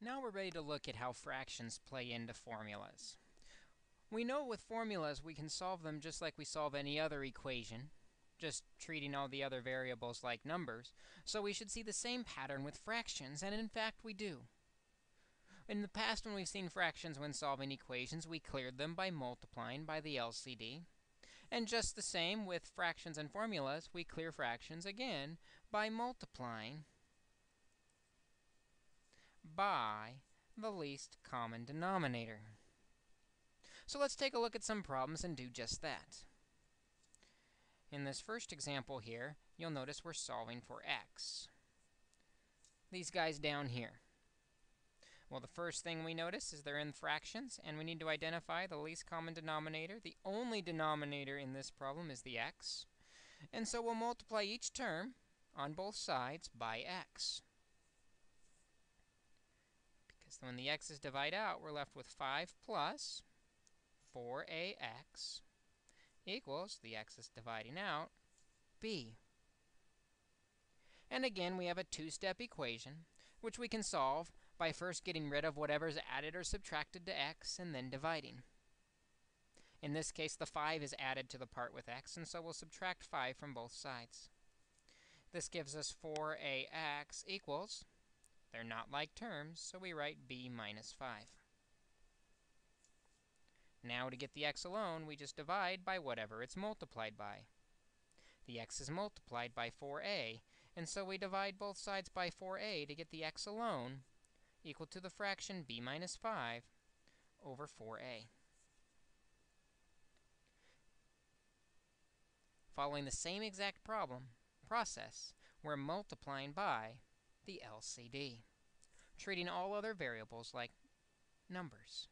Now we're ready to look at how fractions play into formulas. We know with formulas we can solve them just like we solve any other equation, just treating all the other variables like numbers. So we should see the same pattern with fractions, and in fact we do. In the past, when we've seen fractions when solving equations, we cleared them by multiplying by the LCD. And just the same with fractions and formulas, we clear fractions again by multiplying by the least common denominator. So let's take a look at some problems and do just that. In this first example here, you'll notice we're solving for x. These guys down here. Well, the first thing we notice is they're in fractions, and we need to identify the least common denominator. The only denominator in this problem is the x. And so we'll multiply each term on both sides by x. Because when the x's divide out, we're left with 5 plus 4ax equals, the x is dividing out, b. And again, we have a two-step equation, which we can solve by first getting rid of whatever's added or subtracted to x and then dividing. In this case, the 5 is added to the part with x, and so we'll subtract 5 from both sides. This gives us 4ax equals they're not like terms, so we write b minus 5. Now to get the x alone, we just divide by whatever it's multiplied by. The x is multiplied by 4a, and so we divide both sides by 4a to get the x alone equal to the fraction b minus 5 over 4a. Following the same exact problem process, we're multiplying by the LCD, treating all other variables like numbers.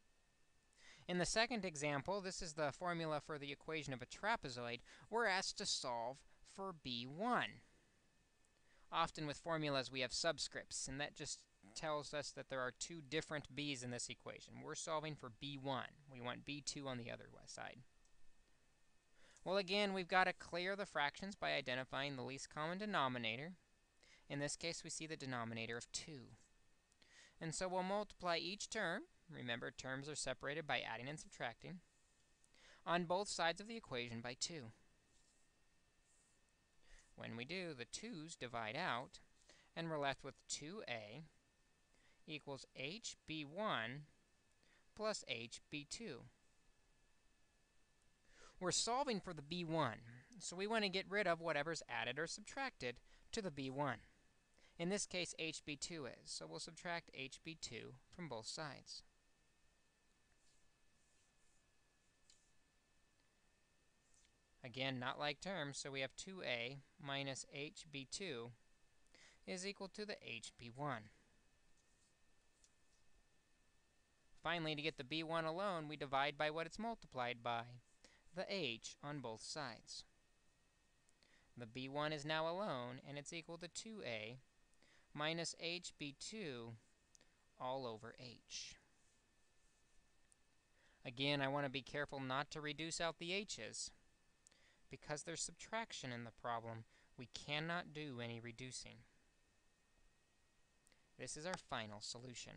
In the second example, this is the formula for the equation of a trapezoid. We're asked to solve for b1. Often with formulas, we have subscripts, and that just tells us that there are two different b's in this equation. We're solving for b1. We want b2 on the other side. Well, again, we've got to clear the fractions by identifying the least common denominator. In this case, we see the denominator of 2. And so we'll multiply each term. Remember, terms are separated by adding and subtracting on both sides of the equation by 2. When we do, the 2's divide out, and we're left with 2a equals hb1 plus hb2. We're solving for the b1, so we want to get rid of whatever's added or subtracted to the b1. In this case, HB2 is, so we'll subtract HB2 from both sides. Again, not like terms, so we have 2a minus HB2 is equal to the HB1. Finally, to get the b1 alone, we divide by what it's multiplied by, the h on both sides. The b1 is now alone, and it's equal to 2a minus HB2 all over H. Again, I want to be careful not to reduce out the h's. Because there's subtraction in the problem, we cannot do any reducing. This is our final solution.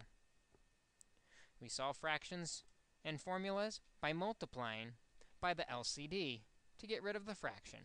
We solve fractions and formulas by multiplying by the LCD to get rid of the fraction.